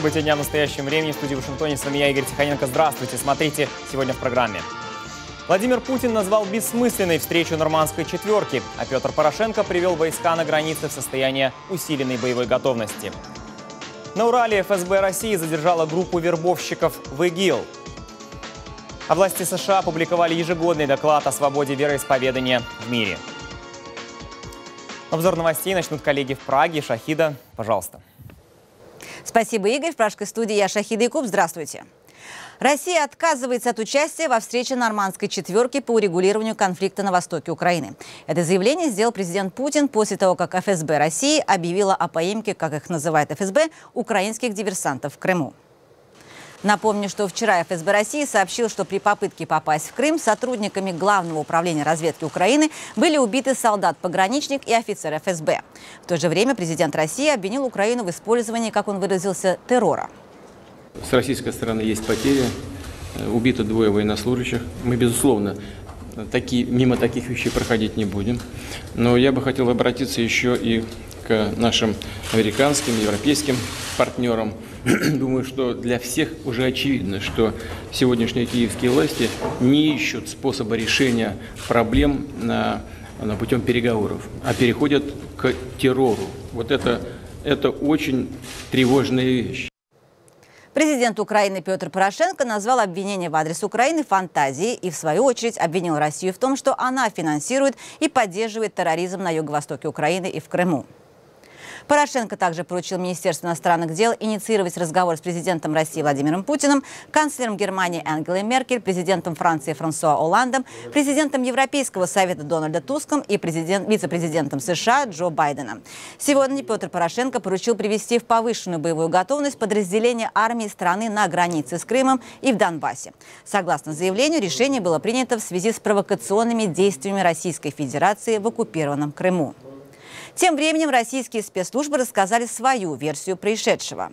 события дня в настоящем времени. В студии Вашингтоне с вами я, Игорь Тихоненко. Здравствуйте. Смотрите сегодня в программе. Владимир Путин назвал бессмысленной встречу нормандской четверки, а Петр Порошенко привел войска на границе в состояние усиленной боевой готовности. На Урале ФСБ России задержала группу вербовщиков в ИГИЛ. А власти США опубликовали ежегодный доклад о свободе вероисповедания в мире. Обзор новостей начнут коллеги в Праге. Шахида, пожалуйста. Спасибо, Игорь. В пражской студии я Шахида Якуб. Здравствуйте. Россия отказывается от участия во встрече нормандской четверки по урегулированию конфликта на востоке Украины. Это заявление сделал президент Путин после того, как ФСБ России объявила о поимке, как их называет ФСБ, украинских диверсантов в Крыму. Напомню, что вчера ФСБ России сообщил, что при попытке попасть в Крым сотрудниками Главного управления разведки Украины были убиты солдат-пограничник и офицер ФСБ. В то же время президент России обвинил Украину в использовании, как он выразился, террора. С российской стороны есть потери, э, убито двое военнослужащих. Мы, безусловно, такие, мимо таких вещей проходить не будем. Но я бы хотел обратиться еще и к нашим американским, европейским партнерам. Думаю, что для всех уже очевидно, что сегодняшние киевские власти не ищут способа решения проблем на, на путем переговоров, а переходят к террору. Вот это, это очень тревожная вещь. Президент Украины Петр Порошенко назвал обвинение в адрес Украины фантазией и, в свою очередь, обвинил Россию в том, что она финансирует и поддерживает терроризм на юго-востоке Украины и в Крыму. Порошенко также поручил Министерству иностранных дел инициировать разговор с президентом России Владимиром Путиным, канцлером Германии Ангелой Меркель, президентом Франции Франсуа Оландом, президентом Европейского совета Дональда Туском и вице-президентом США Джо Байденом. Сегодня Петр Порошенко поручил привести в повышенную боевую готовность подразделения армии страны на границе с Крымом и в Донбассе. Согласно заявлению, решение было принято в связи с провокационными действиями Российской Федерации в оккупированном Крыму. Тем временем российские спецслужбы рассказали свою версию происшедшего.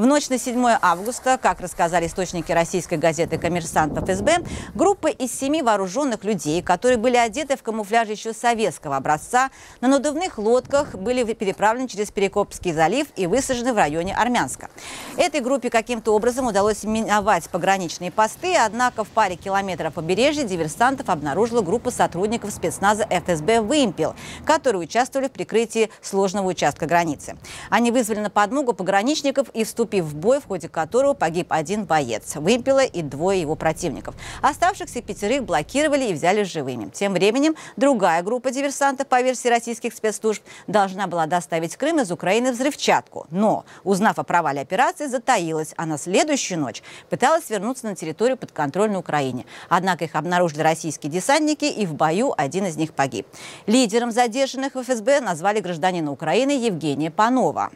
В ночь на 7 августа, как рассказали источники российской газеты «Коммерсант» ФСБ, группа из семи вооруженных людей, которые были одеты в камуфляж еще советского образца, на надувных лодках были переправлены через Перекопский залив и высажены в районе Армянска. Этой группе каким-то образом удалось миновать пограничные посты, однако в паре километров побережья диверсантов обнаружила группа сотрудников спецназа ФСБ «Вымпел», которые участвовали в прикрытии сложного участка границы. Они вызвали на подмогу пограничников и вступили вступив в бой, в ходе которого погиб один боец, Вымпела и двое его противников. Оставшихся пятерых блокировали и взяли живыми. Тем временем другая группа диверсантов, по версии российских спецслужб, должна была доставить в Крым из Украины взрывчатку. Но, узнав о провале операции, затаилась, а на следующую ночь пыталась вернуться на территорию подконтрольной Украине. Однако их обнаружили российские десантники, и в бою один из них погиб. Лидером задержанных в ФСБ назвали гражданина Украины Евгения Панова.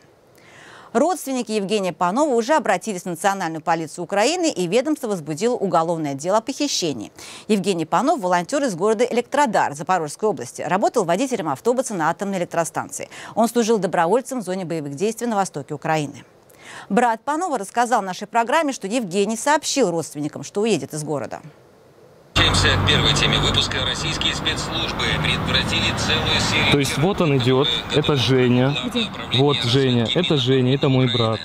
Родственники Евгения Панова уже обратились в Национальную полицию Украины, и ведомство возбудило уголовное дело о похищении. Евгений Панов – волонтер из города Электродар Запорожской области. Работал водителем автобуса на атомной электростанции. Он служил добровольцем в зоне боевых действий на востоке Украины. Брат Панова рассказал нашей программе, что Евгений сообщил родственникам, что уедет из города. Возвращаемся к первой теме выпуска. Российские спецслужбы предотвратили целую серию... То есть вот он идет, это Женя. Вот Женя, это Женя, это мой брат.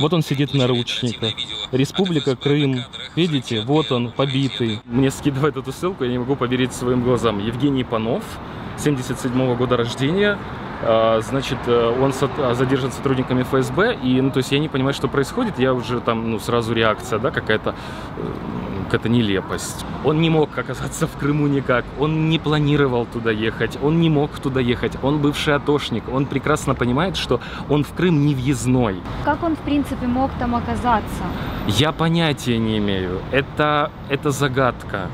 Вот он сидит в наручниках. Республика Крым. Видите, вот он, побитый. Мне скидывают эту ссылку, я не могу поверить своим глазам. Евгений Панов, 77 -го года рождения, а, значит, э, он а, задержан сотрудниками ФСБ, и, ну, то есть я не понимаю, что происходит, я уже там, ну, сразу реакция, да, какая-то, э, какая-то нелепость. Он не мог оказаться в Крыму никак, он не планировал туда ехать, он не мог туда ехать, он бывший атошник, он прекрасно понимает, что он в Крым не въездной. Как он, в принципе, мог там оказаться? Я понятия не имею, это, это загадка.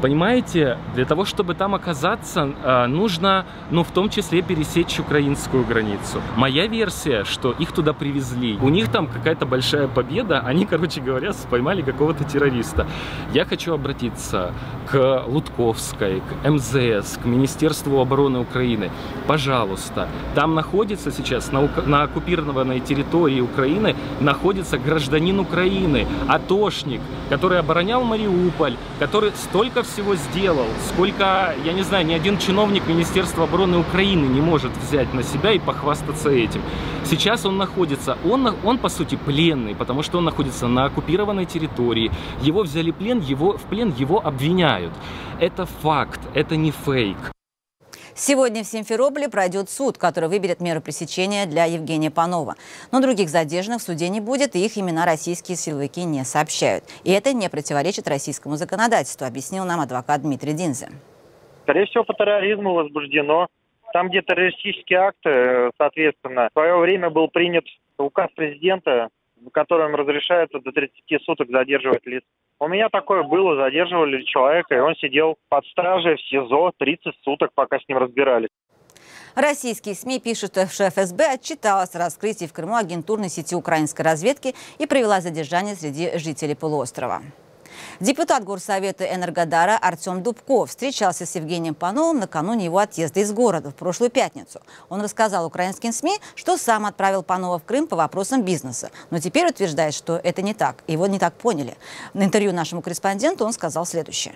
Понимаете, для того, чтобы там оказаться, а, нужно, ну, в том числе пересечь украинскую границу. Моя версия, что их туда привезли. У них там какая-то большая победа, они, короче говоря, поймали какого-то террориста. Я хочу обратиться к Лутковской, к МЗС, к Министерству обороны Украины. Пожалуйста, там находится сейчас, на, на оккупированной территории Украины, находится гражданин Украины, атошник, который оборонял Мариуполь, который столько всего сделал, сколько, я не знаю, ни один чиновник Министерства обороны Украины не может взять на себя и похвастаться этим. Сейчас он находится, он, он по сути пленный, потому что он находится на оккупированной территории. Его взяли плен, его, в плен его обвиняют. Это факт, это не фейк. Сегодня в Симферополе пройдет суд, который выберет меры пресечения для Евгения Панова. Но других задержанных в суде не будет, и их имена российские силовики не сообщают. И это не противоречит российскому законодательству, объяснил нам адвокат Дмитрий Динзе. Скорее всего, по терроризму возбуждено. Там, где террористические акты, соответственно, в свое время был принят указ президента, которым разрешается до 30 суток задерживать лиц. У меня такое было, задерживали человека, и он сидел под стражей в СИЗО 30 суток, пока с ним разбирались. Российские СМИ пишут, что ФСБ отчиталась о раскрытии в Крыму агентурной сети украинской разведки и провела задержание среди жителей полуострова. Депутат Горсовета Энергодара Артем Дубков встречался с Евгением Пановым накануне его отъезда из города в прошлую пятницу. Он рассказал украинским СМИ, что сам отправил Панова в Крым по вопросам бизнеса. Но теперь утверждает, что это не так. Его не так поняли. На интервью нашему корреспонденту он сказал следующее.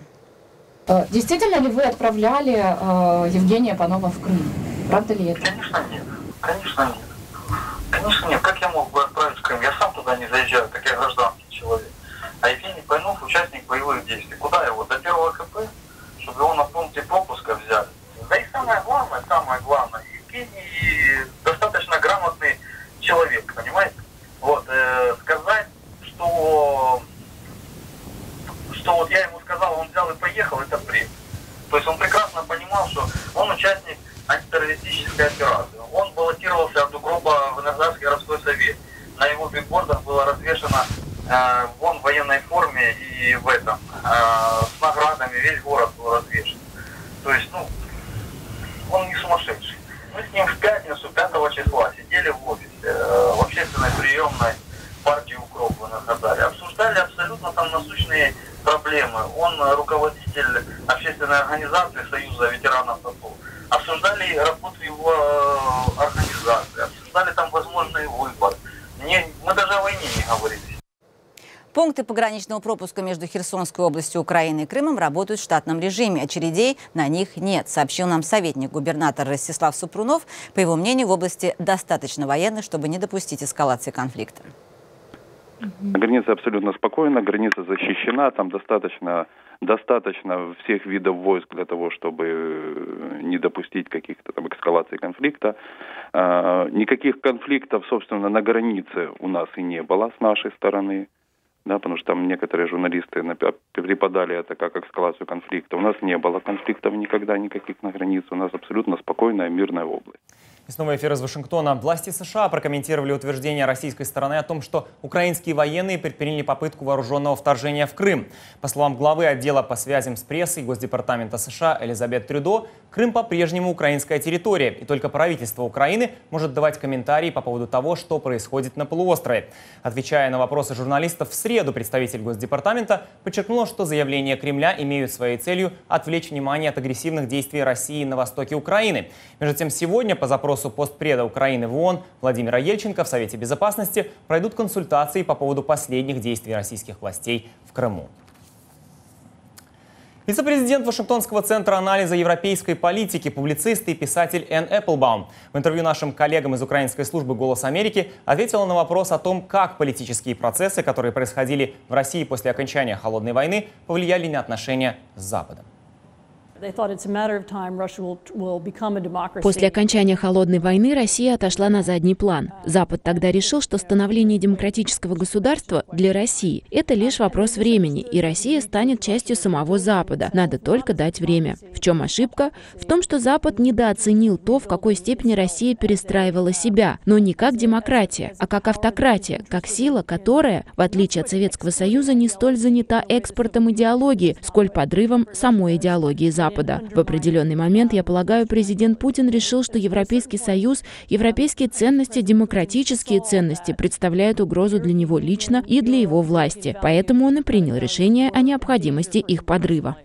Э, действительно ли вы отправляли э, Евгения Панова в Крым? Правда ли это? Конечно нет. Конечно нет. Конечно нет. Как я мог бы отправить в Крым? Я сам туда не заезжаю, как я гражданский. А Евгений Пойнов участник боевых действий. Куда его? До первого КП? Чтобы его на пункте пропуска взяли. Да и самое главное, самое главное, Евгений достаточно грамотный человек, Yeah. Пограничного пропуска между Херсонской областью Украины и Крымом работают в штатном режиме. Очередей на них нет, сообщил нам советник губернатора Ростислав Супрунов. По его мнению, в области достаточно военных, чтобы не допустить эскалации конфликта. Граница абсолютно спокойна, граница защищена, там достаточно, достаточно всех видов войск для того, чтобы э, не допустить каких-то там эскалаций конфликта. А, никаких конфликтов, собственно, на границе у нас и не было с нашей стороны да, потому что там некоторые журналисты преподали это как эскалацию конфликта. У нас не было конфликтов никогда никаких на границе, у нас абсолютно спокойная мирная область. И снова эфир из Вашингтона. Власти США прокомментировали утверждение российской стороны о том, что украинские военные предприняли попытку вооруженного вторжения в Крым. По словам главы отдела по связям с прессой Госдепартамента США Элизабет Трюдо, Крым по-прежнему украинская территория, и только правительство Украины может давать комментарии по поводу того, что происходит на полуострове. Отвечая на вопросы журналистов в среду, представитель Госдепартамента подчеркнул, что заявления Кремля имеют своей целью отвлечь внимание от агрессивных действий России на востоке Украины. Между тем, сегодня по запросу постпреда Украины в ООН Владимира Ельченко в Совете Безопасности пройдут консультации по поводу последних действий российских властей в Крыму. Вице-президент Вашингтонского центра анализа европейской политики, публицист и писатель Энн Эпплбаум в интервью нашим коллегам из украинской службы «Голос Америки» ответила на вопрос о том, как политические процессы, которые происходили в России после окончания Холодной войны, повлияли на отношения с Западом. После окончания холодной войны Россия отошла на задний план. Запад тогда решил, что становление демократического государства для России – это лишь вопрос времени, и Россия станет частью самого Запада. Надо только дать время. В чем ошибка? В том, что Запад недооценил то, в какой степени Россия перестраивала себя, но не как демократия, а как автократия, как сила, которая, в отличие от Советского Союза, не столь занята экспортом идеологии, сколь подрывом самой идеологии Запада. Запада. В определенный момент, я полагаю, президент Путин решил, что Европейский Союз, европейские ценности, демократические ценности представляют угрозу для него лично и для его власти. Поэтому он и принял решение о необходимости их подрыва.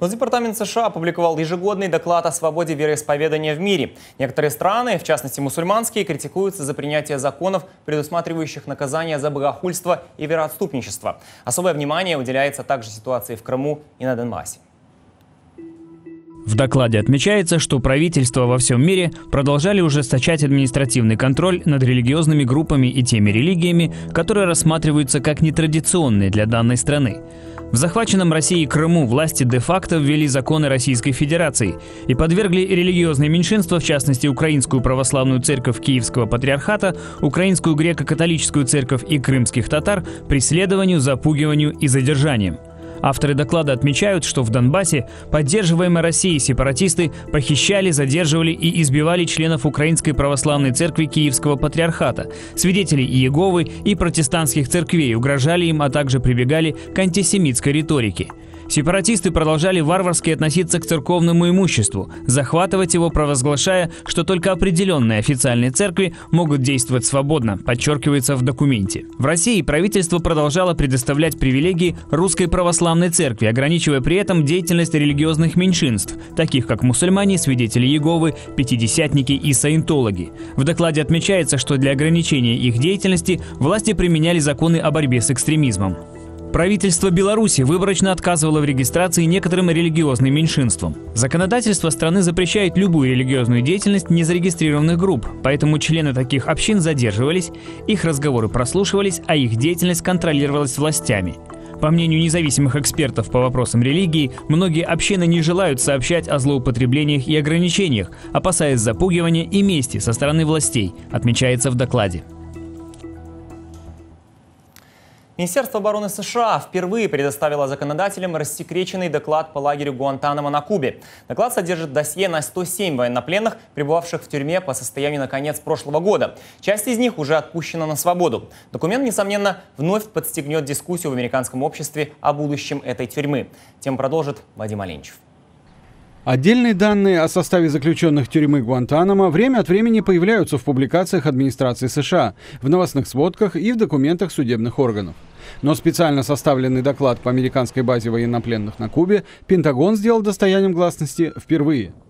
Госдепартамент США опубликовал ежегодный доклад о свободе вероисповедания в мире. Некоторые страны, в частности мусульманские, критикуются за принятие законов, предусматривающих наказание за богохульство и вероотступничество. Особое внимание уделяется также ситуации в Крыму и на Донбассе. В докладе отмечается, что правительства во всем мире продолжали ужесточать административный контроль над религиозными группами и теми религиями, которые рассматриваются как нетрадиционные для данной страны. В захваченном Россией Крыму власти де-факто ввели законы Российской Федерации и подвергли религиозные меньшинства, в частности Украинскую православную церковь Киевского патриархата, Украинскую греко-католическую церковь и крымских татар преследованию, запугиванию и задержаниям. Авторы доклада отмечают, что в Донбассе поддерживаемые Россией сепаратисты похищали, задерживали и избивали членов Украинской православной церкви Киевского патриархата, свидетелей Иеговы и протестантских церквей, угрожали им, а также прибегали к антисемитской риторике. Сепаратисты продолжали варварски относиться к церковному имуществу, захватывать его, провозглашая, что только определенные официальные церкви могут действовать свободно, подчеркивается в документе. В России правительство продолжало предоставлять привилегии русской православной церкви, ограничивая при этом деятельность религиозных меньшинств, таких как мусульмане, свидетели Иеговы, пятидесятники и саентологи. В докладе отмечается, что для ограничения их деятельности власти применяли законы о борьбе с экстремизмом. Правительство Беларуси выборочно отказывало в регистрации некоторым религиозным меньшинствам. Законодательство страны запрещает любую религиозную деятельность незарегистрированных групп, поэтому члены таких общин задерживались, их разговоры прослушивались, а их деятельность контролировалась властями. По мнению независимых экспертов по вопросам религии, многие общины не желают сообщать о злоупотреблениях и ограничениях, опасаясь запугивания и мести со стороны властей, отмечается в докладе. Министерство обороны США впервые предоставило законодателям рассекреченный доклад по лагерю Гуантанамо на Кубе. Доклад содержит досье на 107 военнопленных, пребывавших в тюрьме по состоянию на конец прошлого года. Часть из них уже отпущена на свободу. Документ, несомненно, вновь подстегнет дискуссию в американском обществе о будущем этой тюрьмы. Тем продолжит Вадим Оленчев. Отдельные данные о составе заключенных тюрьмы Гуантанамо время от времени появляются в публикациях администрации США, в новостных сводках и в документах судебных органов. Но специально составленный доклад по американской базе военнопленных на Кубе Пентагон сделал достоянием гласности впервые –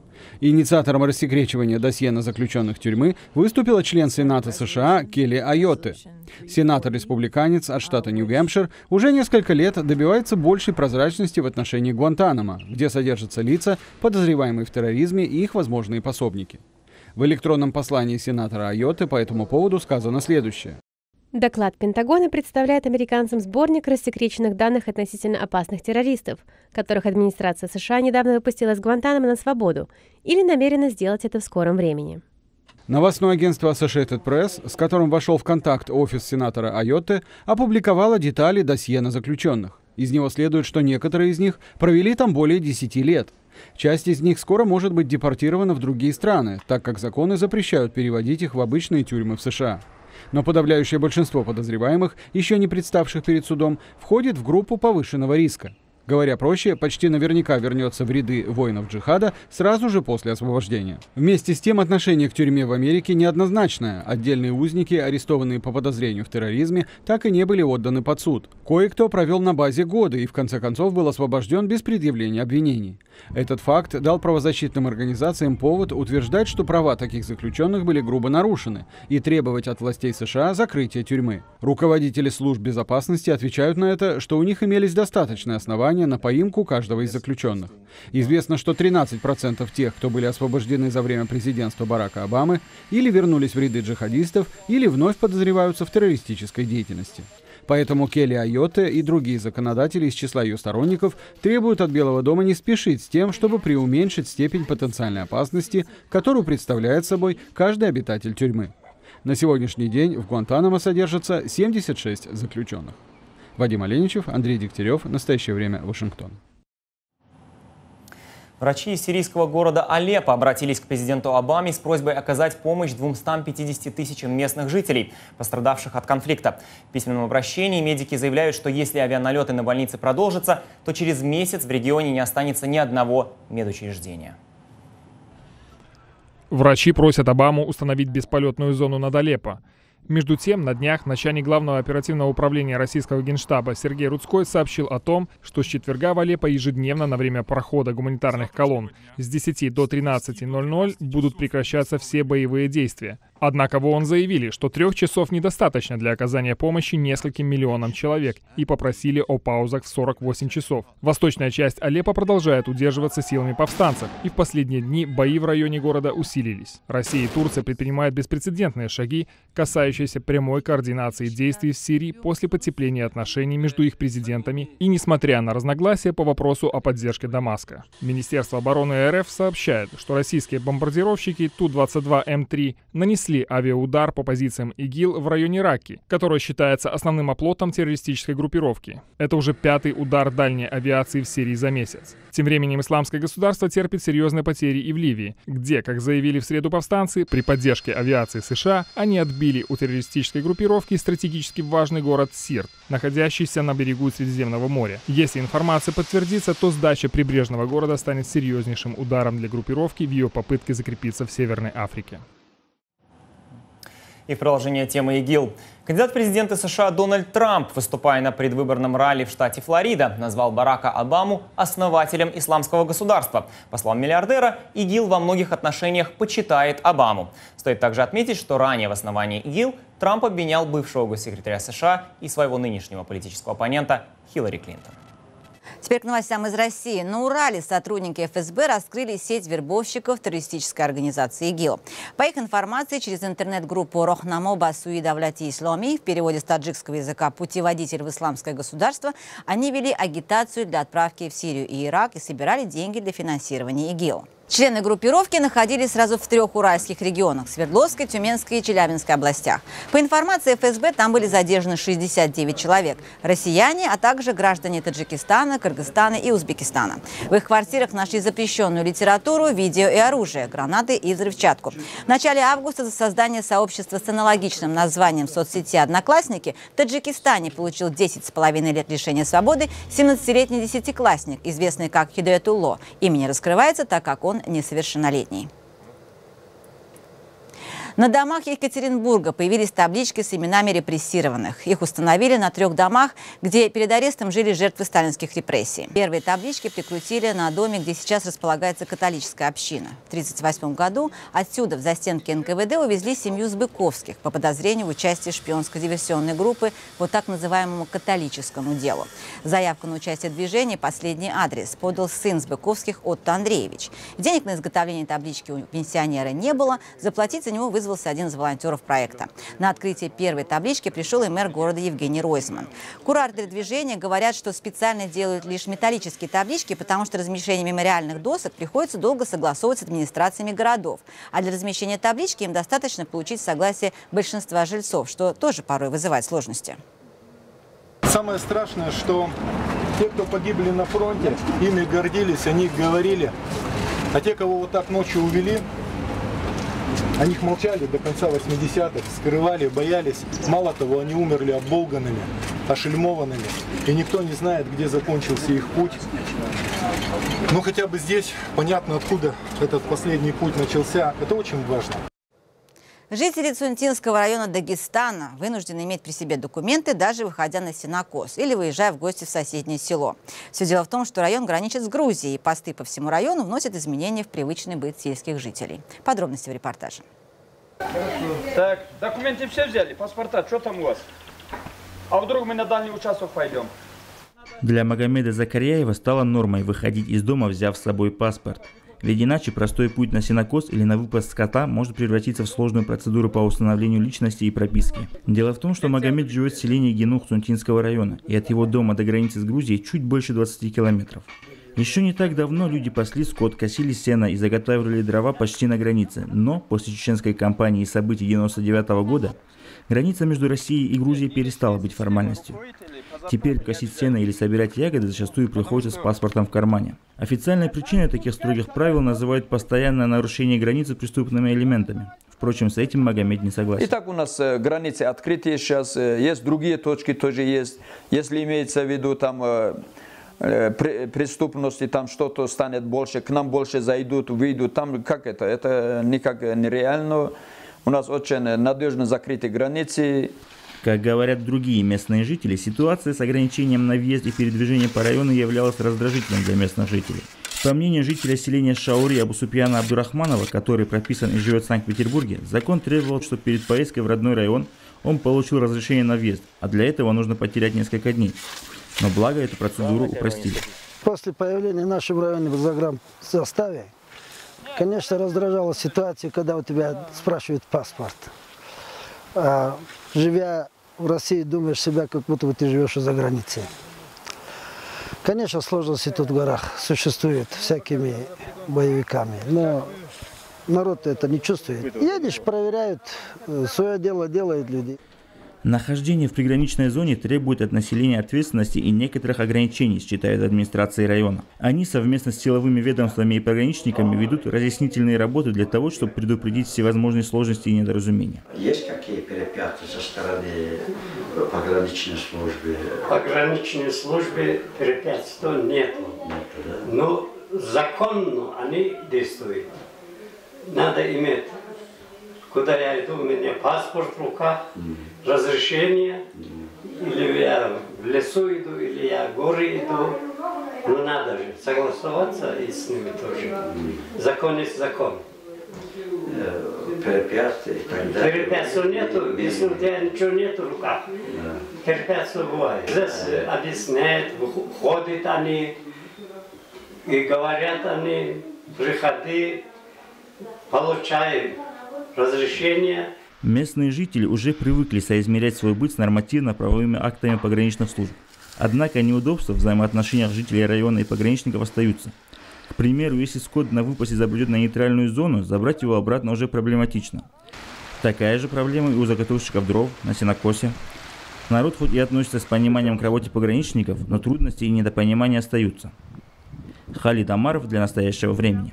Инициатором рассекречивания досье на заключенных тюрьмы выступила член Сената США Келли Айоте. Сенатор-республиканец от штата Нью-Гэмпшир уже несколько лет добивается большей прозрачности в отношении Гуантанамо, где содержатся лица, подозреваемые в терроризме и их возможные пособники. В электронном послании сенатора Айоты по этому поводу сказано следующее. Доклад Пентагона представляет американцам сборник рассекреченных данных относительно опасных террористов, которых администрация США недавно выпустила из Гуантанамо на свободу или намерена сделать это в скором времени. Новостное агентство Associated Press, с которым вошел в контакт офис сенатора Айоты, опубликовало детали досье на заключенных. Из него следует, что некоторые из них провели там более 10 лет. Часть из них скоро может быть депортирована в другие страны, так как законы запрещают переводить их в обычные тюрьмы в США но подавляющее большинство подозреваемых, еще не представших перед судом, входит в группу повышенного риска. Говоря проще, почти наверняка вернется в ряды воинов джихада сразу же после освобождения. Вместе с тем отношение к тюрьме в Америке неоднозначное. Отдельные узники, арестованные по подозрению в терроризме, так и не были отданы под суд. Кое-кто провел на базе годы и в конце концов был освобожден без предъявления обвинений. Этот факт дал правозащитным организациям повод утверждать, что права таких заключенных были грубо нарушены и требовать от властей США закрытия тюрьмы. Руководители служб безопасности отвечают на это, что у них имелись достаточные основания основания на поимку каждого из заключенных. Известно, что 13% тех, кто были освобождены за время президентства Барака Обамы, или вернулись в ряды джихадистов, или вновь подозреваются в террористической деятельности. Поэтому Келли Айоте и другие законодатели из числа ее сторонников требуют от Белого дома не спешить с тем, чтобы преуменьшить степень потенциальной опасности, которую представляет собой каждый обитатель тюрьмы. На сегодняшний день в Гуантанамо содержится 76 заключенных. Вадим Оленичев, Андрей Дегтярев. Настоящее время. Вашингтон. Врачи из сирийского города Алеппо обратились к президенту Обаме с просьбой оказать помощь 250 тысячам местных жителей, пострадавших от конфликта. В письменном обращении медики заявляют, что если авианалеты на больницы продолжатся, то через месяц в регионе не останется ни одного медучреждения. Врачи просят Обаму установить бесполетную зону над Алеппо. Между тем, на днях начальник главного оперативного управления российского генштаба Сергей Рудской сообщил о том, что с четверга в Алеппо ежедневно на время прохода гуманитарных колонн с 10 до 13.00 будут прекращаться все боевые действия. Однако в ООН заявили, что трех часов недостаточно для оказания помощи нескольким миллионам человек и попросили о паузах в 48 часов. Восточная часть Алеппо продолжает удерживаться силами повстанцев, и в последние дни бои в районе города усилились. Россия и Турция предпринимают беспрецедентные шаги, касающиеся прямой координации действий в Сирии после потепления отношений между их президентами и несмотря на разногласия по вопросу о поддержке Дамаска. Министерство обороны РФ сообщает, что российские бомбардировщики Ту-22М3 нанесли нанесли авиаудар по позициям ИГИЛ в районе Раки, который считается основным оплотом террористической группировки. Это уже пятый удар дальней авиации в Сирии за месяц. Тем временем исламское государство терпит серьезные потери и в Ливии, где, как заявили в среду повстанцы, при поддержке авиации США они отбили у террористической группировки стратегически важный город Сирт, находящийся на берегу Средиземного моря. Если информация подтвердится, то сдача прибрежного города станет серьезнейшим ударом для группировки в ее попытке закрепиться в Северной Африке. И в продолжение темы ИГИЛ. Кандидат в президенты США Дональд Трамп, выступая на предвыборном ралли в штате Флорида, назвал Барака Обаму основателем исламского государства. По словам миллиардера, ИГИЛ во многих отношениях почитает Обаму. Стоит также отметить, что ранее в основании ИГИЛ Трамп обвинял бывшего госсекретаря США и своего нынешнего политического оппонента Хиллари Клинтон. Теперь к новостям из России. На Урале сотрудники ФСБ раскрыли сеть вербовщиков террористической организации ИГИЛ. По их информации, через интернет-группу Рохнамо Басуи Давляти Ислами, в переводе с таджикского языка «путеводитель в исламское государство», они вели агитацию для отправки в Сирию и Ирак и собирали деньги для финансирования ИГИЛ. Члены группировки находились сразу в трех уральских регионах – Свердловской, Тюменской и Челябинской областях. По информации ФСБ, там были задержаны 69 человек – россияне, а также граждане Таджикистана, Кыргызстана и Узбекистана. В их квартирах нашли запрещенную литературу, видео и оружие, гранаты и взрывчатку. В начале августа за создание сообщества с аналогичным названием соцсети «Одноклассники» в Таджикистане получил 10,5 лет лишения свободы 17-летний десятиклассник, известный как Хидоятулло. Имя не раскрывается, так как он он несовершеннолетний. На домах Екатеринбурга появились таблички с именами репрессированных. Их установили на трех домах, где перед арестом жили жертвы сталинских репрессий. Первые таблички прикрутили на доме, где сейчас располагается католическая община. В 1938 году отсюда, в застенке НКВД, увезли семью Сбыковских по подозрению в участии шпионско-диверсионной группы по так называемому католическому делу. Заявку на участие в движении «Последний адрес» подал сын Сбыковских Отто Андреевич. Денег на изготовление таблички у пенсионера не было, заплатить за него вызвал вызвался один из волонтеров проекта. На открытие первой таблички пришел и мэр города Евгений Ройзман. Кураторы движения говорят, что специально делают лишь металлические таблички, потому что размещение мемориальных досок приходится долго согласовывать с администрациями городов. А для размещения таблички им достаточно получить согласие большинства жильцов, что тоже порой вызывает сложности. Самое страшное, что те, кто погибли на фронте, ими гордились, они говорили. А те, кого вот так ночью увели, о них молчали до конца 80-х, скрывали, боялись. Мало того, они умерли оболганными, ошельмованными. И никто не знает, где закончился их путь. Но хотя бы здесь понятно, откуда этот последний путь начался. Это очень важно. Жители Цунтинского района Дагестана вынуждены иметь при себе документы, даже выходя на синокос или выезжая в гости в соседнее село. Все дело в том, что район граничит с Грузией, и посты по всему району вносят изменения в привычный быт сельских жителей. Подробности в репортаже. Так, документы все взяли, паспорта, что там у вас? А вдруг мы на дальний участок пойдем? Для Магомеда Закаряева стало нормой выходить из дома, взяв с собой паспорт. Ведь иначе простой путь на синокос или на выпас скота может превратиться в сложную процедуру по установлению личности и прописки. Дело в том, что Магомед живет в селении Генух Цунтинского района, и от его дома до границы с Грузией чуть больше 20 километров. Еще не так давно люди пасли скот, косили сено и заготавливали дрова почти на границе, но после чеченской кампании и событий 99 -го года граница между Россией и Грузией перестала быть формальностью. Теперь косить сено или собирать ягоды зачастую приходится с паспортом в кармане. Официальной причиной таких строгих правил называют постоянное нарушение границы преступными элементами. Впрочем, с этим Магомед не согласен. Итак, у нас э, границы открытые сейчас, э, есть другие точки тоже есть. Если имеется в виду там э, преступности, там что-то станет больше, к нам больше зайдут, выйдут, там как это, это никак нереально. У нас очень надежно закрыты границы. Как говорят другие местные жители, ситуация с ограничением на въезд и передвижение по району являлась раздражительной для местных жителей. По мнению жителя селения Шаури Абусупьяна Абдурахманова, который прописан и живет в Санкт-Петербурге, закон требовал, чтобы перед поездкой в родной район он получил разрешение на въезд, а для этого нужно потерять несколько дней. Но благо эту процедуру упростили. После появления нашего района в заграм составе, конечно, раздражала ситуация, когда у тебя спрашивают паспорт. А, живя в России, думаешь себя, как будто бы ты живешь за границей. Конечно, сложности тут в горах существуют всякими боевиками, но народ это не чувствует. Едешь, проверяют, э, свое дело делают люди. Нахождение в приграничной зоне требует от населения ответственности и некоторых ограничений, считает администрация района. Они совместно с силовыми ведомствами и пограничниками ведут разъяснительные работы для того, чтобы предупредить всевозможные сложности и недоразумения. Есть какие препятствия со стороны пограничной службы? Пограничной службы препятствий нет. Но законно они действуют. Надо иметь куда я иду, у меня паспорт в руках, разрешение, или я в лесу иду, или я в горы иду. Ну надо же согласоваться и с ними тоже. Закон есть закон. Препятствий и так далее. Препятствий нету, если у тебя ничего нету в руках. Препятствия бывает. Здесь объясняют, ходят они, и говорят они, приходи, получай разрешение. Местные жители уже привыкли соизмерять свой быт с нормативно-правовыми актами пограничных служб. Однако неудобства в взаимоотношениях жителей района и пограничников остаются. К примеру, если скот на выпасе забредет на нейтральную зону, забрать его обратно уже проблематично. Такая же проблема и у заготовщиков дров на сенокосе. Народ хоть и относится с пониманием к работе пограничников, но трудности и недопонимания остаются. Халид Амаров для настоящего времени.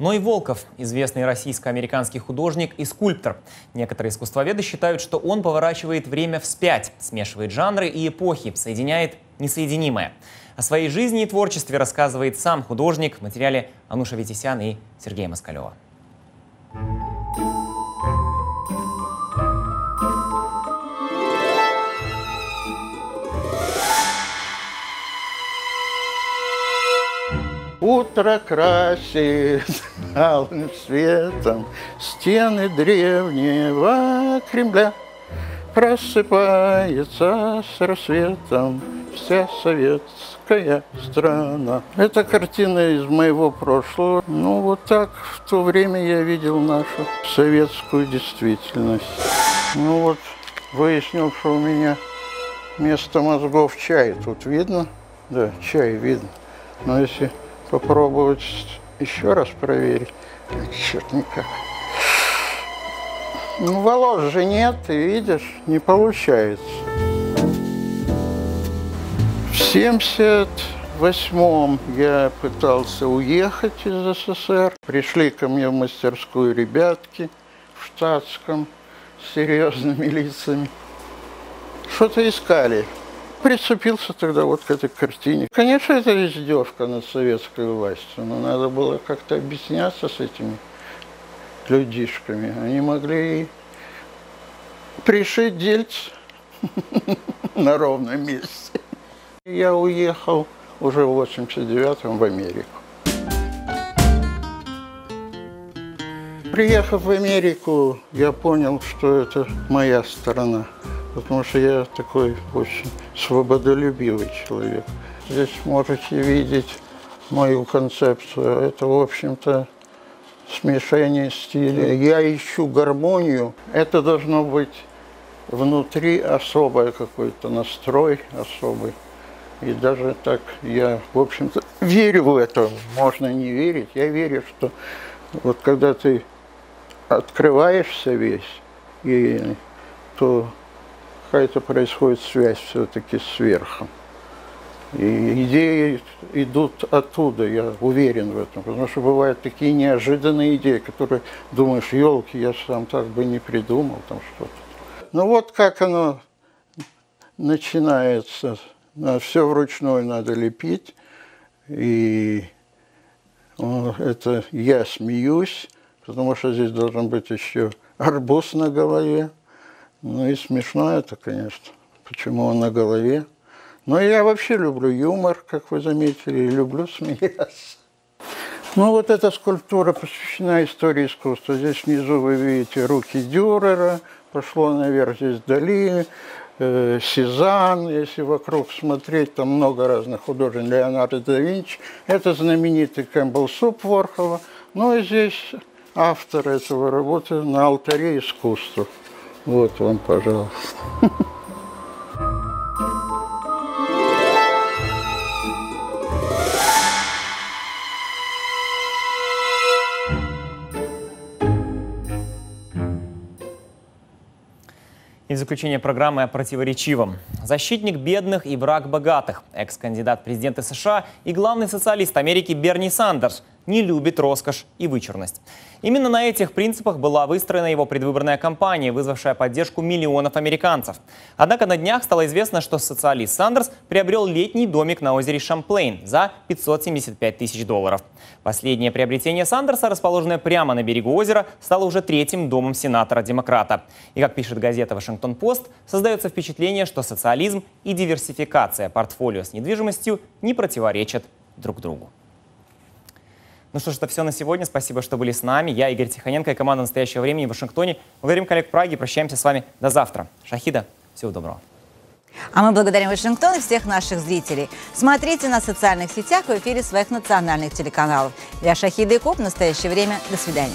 Ной Волков – известный российско-американский художник и скульптор. Некоторые искусствоведы считают, что он поворачивает время вспять, смешивает жанры и эпохи, соединяет несоединимое. О своей жизни и творчестве рассказывает сам художник в материале Ануша Витисян и Сергея Москалева. Утро красит алым светом Стены древнего Кремля. Просыпается с рассветом Вся советская страна. Это картина из моего прошлого. Ну, вот так в то время я видел нашу советскую действительность. Ну вот, выяснил, что у меня вместо мозгов чай. Тут видно? Да, чай видно. Но если попробовать еще раз проверить. Черт, никак. Ну, волос же нет, ты видишь, не получается. В 78-м я пытался уехать из СССР. Пришли ко мне в мастерскую ребятки в штатском с серьезными лицами. Что-то искали прицепился тогда вот к этой картине. Конечно, это издевка над советской властью, но надо было как-то объясняться с этими людишками. Они могли пришить дельц на ровном месте. Я уехал уже в 89-м в Америку. Приехав в Америку, я понял, что это моя сторона потому что я такой очень свободолюбивый человек. Здесь можете видеть мою концепцию. Это, в общем-то, смешение стилей. Я ищу гармонию. Это должно быть внутри особый какой-то настрой особый. И даже так я, в общем-то, верю в это. Можно не верить. Я верю, что вот когда ты открываешься весь, и, то какая-то происходит связь все-таки с верхом. И идеи идут оттуда, я уверен в этом. Потому что бывают такие неожиданные идеи, которые думаешь, елки, я сам так бы не придумал там что-то. Ну вот как оно начинается. Все вручную надо лепить. И это я смеюсь, потому что здесь должен быть еще арбуз на голове. Ну и смешно это, конечно, почему он на голове. Но я вообще люблю юмор, как вы заметили, люблю смеяться. Ну вот эта скульптура посвящена истории искусства. Здесь внизу вы видите руки Дюрера, пошло наверх здесь Дали, э, Сезанн, если вокруг смотреть, там много разных художников, Леонардо да Винчи. Это знаменитый Кэмпбелл Суп Ворхова. Ну и здесь автор этого работы на алтаре искусства. Вот вам, пожалуйста. И в заключение программы о противоречивом. Защитник бедных и враг богатых. Экс-кандидат президента США и главный социалист Америки Берни Сандерс не любит роскошь и вычурность. Именно на этих принципах была выстроена его предвыборная кампания, вызвавшая поддержку миллионов американцев. Однако на днях стало известно, что социалист Сандерс приобрел летний домик на озере Шамплейн за 575 тысяч долларов. Последнее приобретение Сандерса, расположенное прямо на берегу озера, стало уже третьим домом сенатора-демократа. И, как пишет газета «Вашингтон-Пост», создается впечатление, что социализм и диверсификация портфолио с недвижимостью не противоречат друг другу. Ну что ж, это все на сегодня. Спасибо, что были с нами. Я Игорь Тихоненко и команда «Настоящего времени» в Вашингтоне. Благодарим коллег в Праге. Прощаемся с вами до завтра. Шахида, всего доброго. А мы благодарим Вашингтон и всех наших зрителей. Смотрите на социальных сетях в эфире своих национальных телеканалов. Я Шахида Якуб. В настоящее время. До свидания.